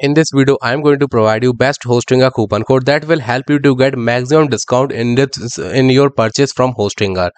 in this video i am going to provide you best hostinger coupon code that will help you to get maximum discount in this in your purchase from hostinger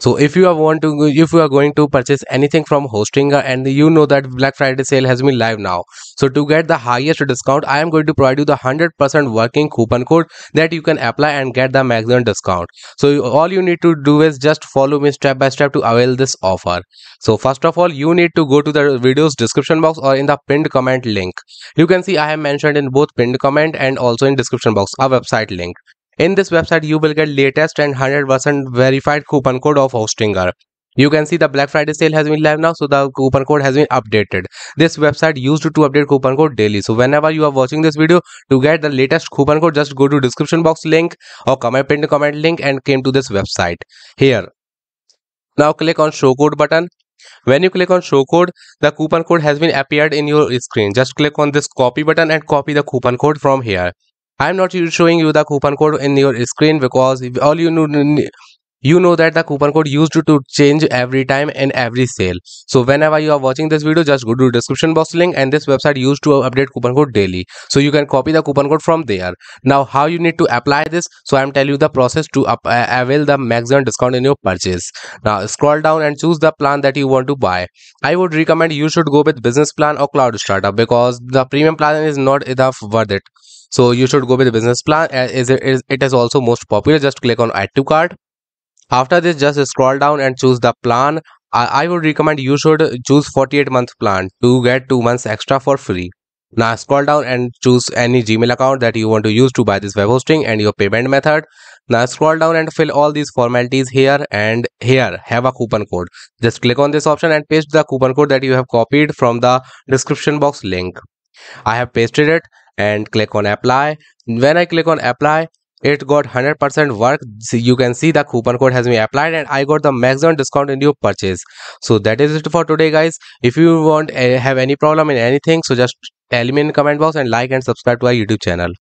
so if you are want to if you are going to purchase anything from hostinger and you know that black friday sale has been live now so to get the highest discount i am going to provide you the 100% working coupon code that you can apply and get the maximum discount. So all you need to do is just follow me step by step to avail this offer. So first of all you need to go to the video's description box or in the pinned comment link. You can see i have mentioned in both pinned comment and also in description box a website link in this website, you will get latest and 100% verified coupon code of Hostinger. You can see the Black Friday sale has been live now, so the coupon code has been updated. This website used to update coupon code daily. So whenever you are watching this video, to get the latest coupon code, just go to description box link or comment pinned comment link and came to this website. Here. Now click on show code button. When you click on show code, the coupon code has been appeared in your screen. Just click on this copy button and copy the coupon code from here. I'm not showing you the coupon code in your screen because all you know you know that the coupon code used to change every time in every sale. So whenever you are watching this video just go to description box link and this website used to update coupon code daily. So you can copy the coupon code from there. Now how you need to apply this? So i'm telling you the process to up, uh, avail the maximum discount in your purchase. Now scroll down and choose the plan that you want to buy. I would recommend you should go with business plan or cloud startup because the premium plan is not enough worth it so you should go with the business plan. As it is also most popular. Just click on add to cart after this just scroll down and choose the plan. I, would recommend you should choose 48 month plan to get 2 months extra for free. Now scroll down and choose any gmail account that you want to use to buy this web hosting and your payment method. Now scroll down and fill all these formalities here and here. Have a coupon code. Just click on this option and paste the coupon code that you have copied from the description box link i have pasted it and click on apply. When i click on apply it got 100% work. So you can see the coupon code has been applied and i got the maximum discount in your purchase. So that is it for today guys. If you want uh, have any problem in anything so just tell me in the comment box and like and subscribe to our youtube channel